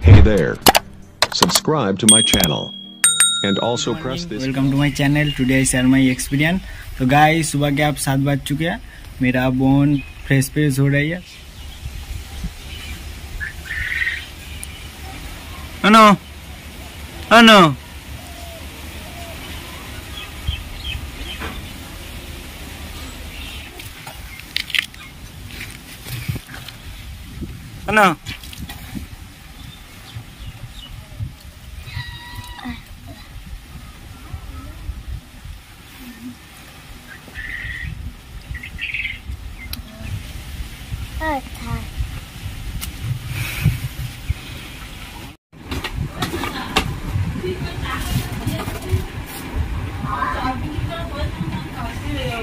Hey there. Subscribe to my channel. And also press this welcome to my channel today I share my experience तो guys सुबह के आप सात बज चुके हैं। मेरा बोन फ्रेश फ्रेश हो रही है अनो अनो अनो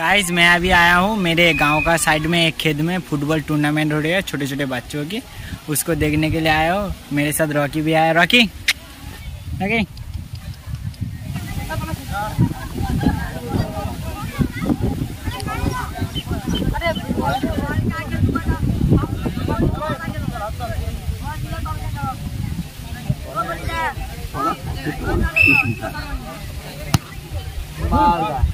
गाइज़ मैं अभी आया हूँ मेरे गाँव का साइड में, एक खेत में फुटबॉल टूर्नामेंट हो रही है छोटे छोटे बच्चों की। उसको देखने के लिए आया हो। मेरे साथ रॉकी भी आया। रॉकी रॉकी बाल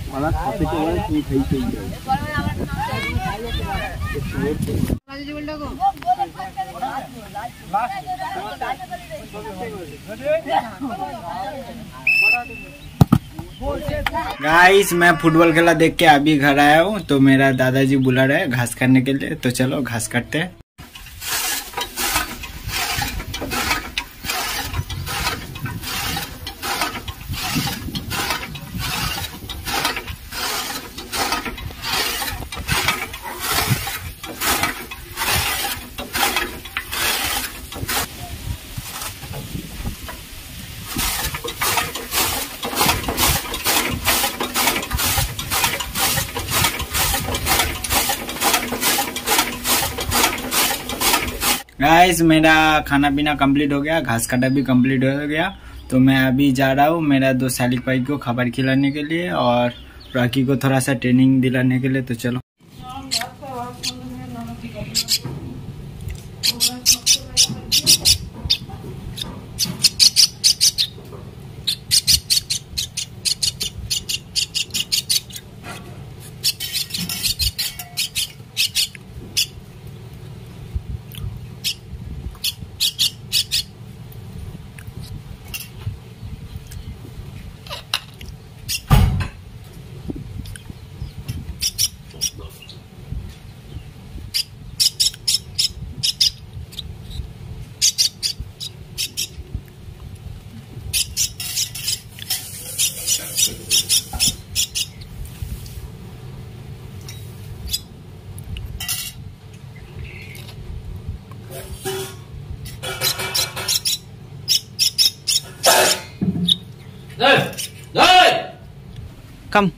गाइस मैं फुटबॉल खेला देख के अभी घर आया हूँ तो मेरा दादाजी बुला रहे हैं घास काटने के लिए तो चलो घास काटते हैं। गाइस मेरा खाना पीना कंप्लीट हो गया, घास काटा भी कंप्लीट हो गया। तो मैं अभी जा रहा हूँ मेरा दो सालिक भाई को खबर खिलाने के लिए और रॉकी को थोड़ा सा ट्रेनिंग दिलाने के लिए तो चलो। Đây. Đây. Come.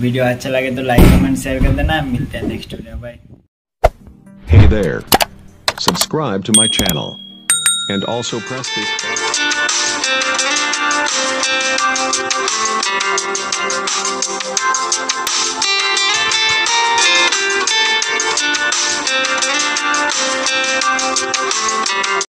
वीडियो अच्छा लगे तो लाइक कमेंट शेयर कर देना मिलते हैं next video bye Hey there. Subscribe to my channel. And also press this